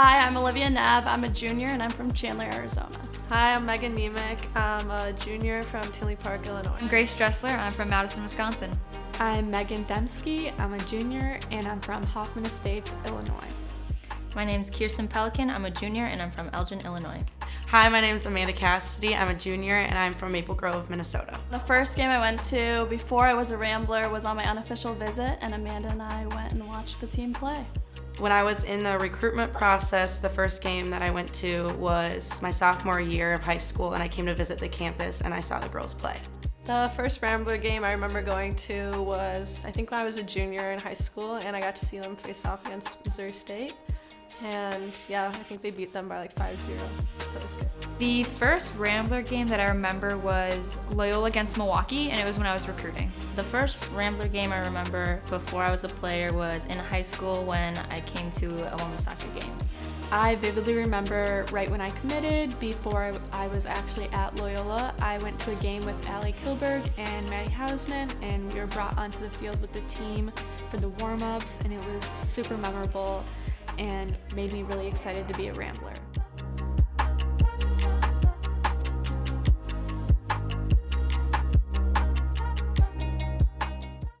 Hi, I'm Olivia Nab. I'm a junior and I'm from Chandler, Arizona. Hi, I'm Megan Nemick. I'm a junior from Tinley Park, Illinois. I'm Grace Dressler. I'm from Madison, Wisconsin. I'm Megan Dembski. I'm a junior and I'm from Hoffman Estates, Illinois. My name is Kirsten Pelican. I'm a junior and I'm from Elgin, Illinois. Hi, my name is Amanda Cassidy. I'm a junior and I'm from Maple Grove, Minnesota. The first game I went to before I was a Rambler was on my unofficial visit, and Amanda and I went and watched the team play. When I was in the recruitment process, the first game that I went to was my sophomore year of high school, and I came to visit the campus and I saw the girls play. The first Rambler game I remember going to was, I think when I was a junior in high school, and I got to see them face off against Missouri State. And yeah, I think they beat them by like 5-0, so it was good. The first Rambler game that I remember was Loyola against Milwaukee, and it was when I was recruiting. The first Rambler game I remember before I was a player was in high school when I came to a women's soccer game. I vividly remember right when I committed, before I was actually at Loyola, I went to a game with Allie Kilberg and Maddie Hausman, and we were brought onto the field with the team for the warm-ups, and it was super memorable and made me really excited to be a Rambler.